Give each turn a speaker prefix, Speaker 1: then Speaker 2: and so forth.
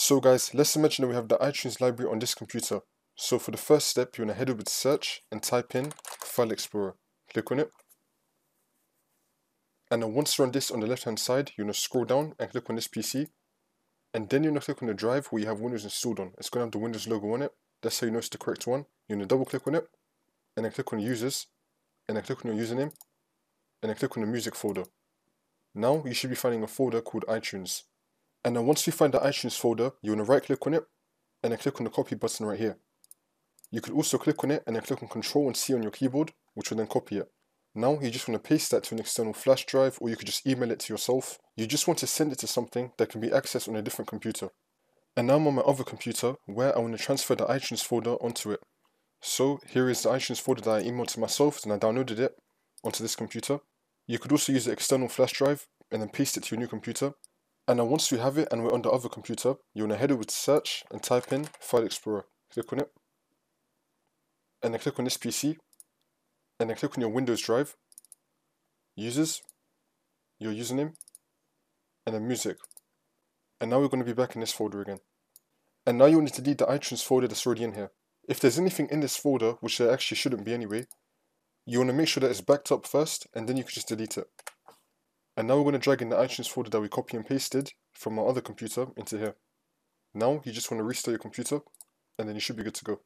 Speaker 1: So guys, let's imagine that we have the iTunes library on this computer. So for the first step, you want to head over to search and type in File Explorer. Click on it. And then once you're on this on the left hand side, you want to scroll down and click on this PC. And then you're going to click on the drive where you have Windows installed on. It's going to have the Windows logo on it. That's how you know it's the correct one. You want to double click on it. And then click on Users. And then click on your username. And then click on the music folder. Now you should be finding a folder called iTunes. And then once you find the iTunes folder, you want to right click on it and then click on the copy button right here. You could also click on it and then click on Control and C on your keyboard, which will then copy it. Now you just want to paste that to an external flash drive or you could just email it to yourself. You just want to send it to something that can be accessed on a different computer. And now I'm on my other computer where I want to transfer the iTunes folder onto it. So here is the iTunes folder that I emailed to myself and I downloaded it onto this computer. You could also use the external flash drive and then paste it to your new computer. And then once we have it and we're on the other computer, you want to head over to search and type in File Explorer. Click on it. And then click on this PC. And then click on your Windows drive. Users. Your username. And then music. And now we're going to be back in this folder again. And now you want to delete the iTunes folder that's already in here. If there's anything in this folder, which there actually shouldn't be anyway, you want to make sure that it's backed up first, and then you can just delete it. And now we're going to drag in the iTunes folder that we copy and pasted from our other computer into here. Now you just want to restart your computer and then you should be good to go.